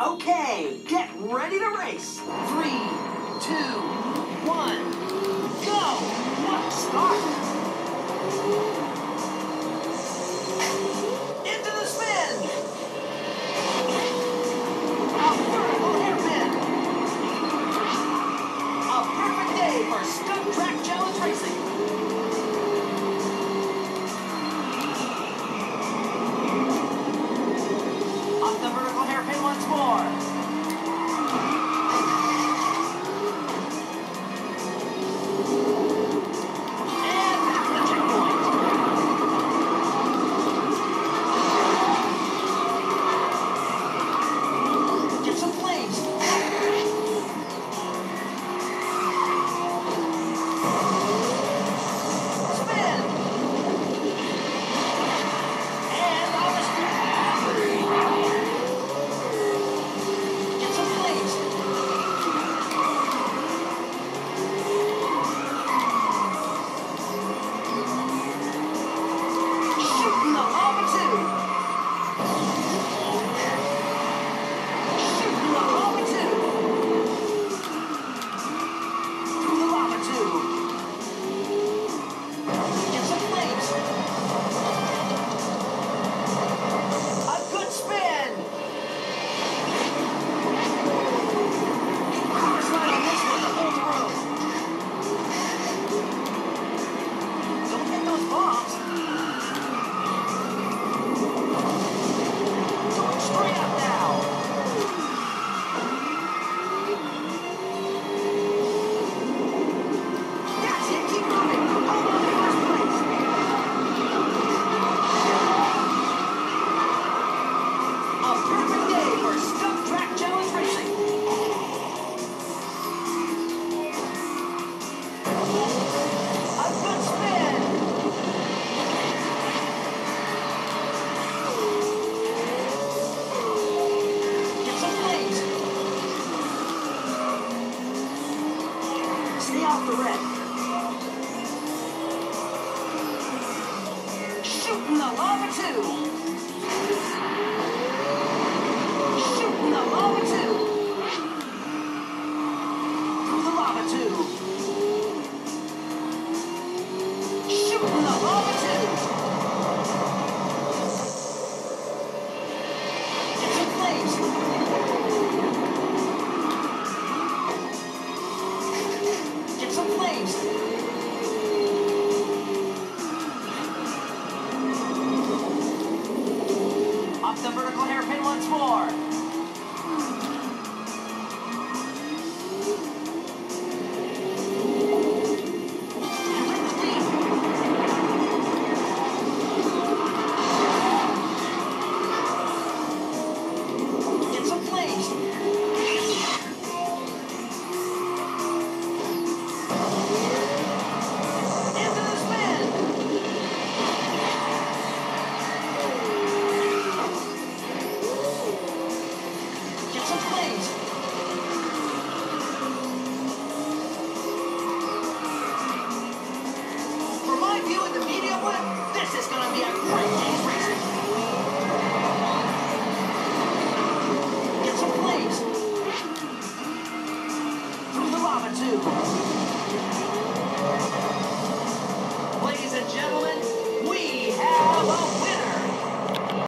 Okay, get ready to race. Three, two, one, go! Start! correct. Shooting the lava two. Shooting the lava tube. Through the lava two. Shooting the the vertical hairpin once more.